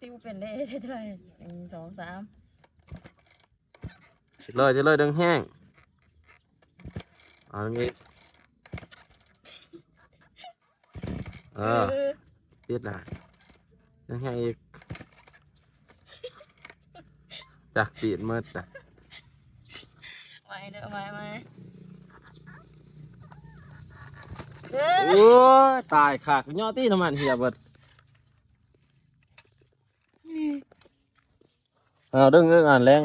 ติวเป็นได้ใช่ไหมหนึ่งสองสามติดเลยติดเลยดึงแห้งเอาตรงนี้เออเออติดนะดึงแห้งอีกจักตีดมืดจ้ะไม่เด้อไม่ไม่เด้อโอ้ยตายขากย่อตีน้ำมันเหียเบิด เอาดึงดึงอ่านแรง